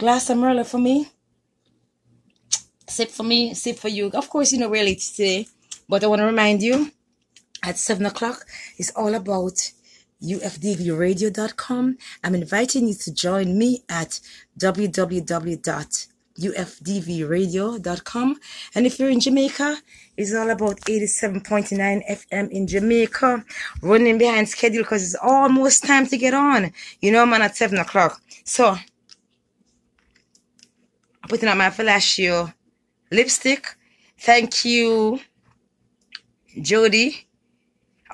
glass of Merlot for me. Sip for me, sip for you. Of course, you know we're today, but I want to remind you at 7 o'clock, it's all about ufdvradio.com. I'm inviting you to join me at www.ufdvradio.com. And if you're in Jamaica, it's all about 87.9 FM in Jamaica. Running behind schedule because it's almost time to get on. You know, man, at 7 o'clock. So, putting on my Fellatio lipstick. Thank you, Jody.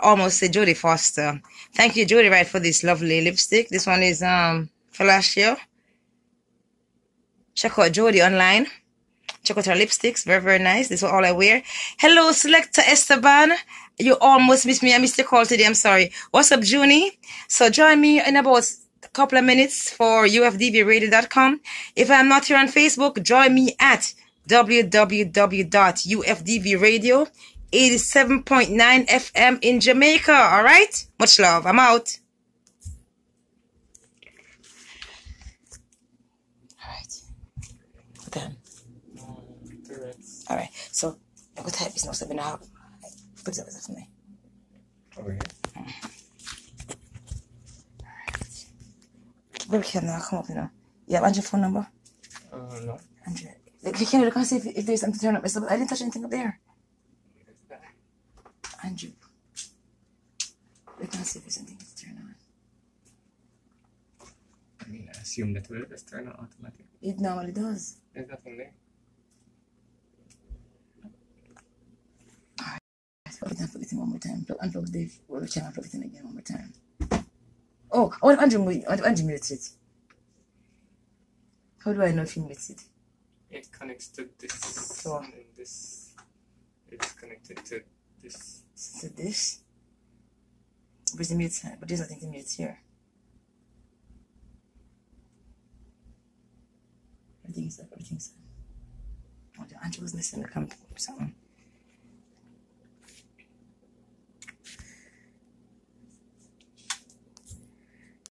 Almost said Jodie Foster. Thank you, Jody, right, for this lovely lipstick. This one is um Fellatio. Check out Jody online. Check out her lipsticks. Very, very nice. This is all I wear. Hello, Selector Esteban. You almost missed me. I missed your call today. I'm sorry. What's up, Junie? So join me in about a couple of minutes for ufdvradio.com. If I'm not here on Facebook, join me at www.ufdvradio 87.9 FM in Jamaica. All right? Much love. I'm out. All right. Done. All right. So, I'm going to type this now. So, I'm going to put it up for me. Over here. Can I come up, you know? You have Andrew's phone number? Uh, no. Andrew. Like, you can look and see if, if there's something to turn up. I I didn't touch anything up there. Andrew. Look and see if there's anything to turn on. I mean, I assume that will just turn on automatically. It normally does. There's nothing there. Plug it and plug it in one more time. Plug, unplug the other channel, plug it in again one more time. Oh, oh I want Andrew, mu- I want Andrew mutes it. How do I know if he mutes it? It connects to this. So- And this. It's connected to this. To this? Where's the mute sign? But there's nothing to mute here. Everything's up, everything's up. Oh, Andrew was missing the comp something.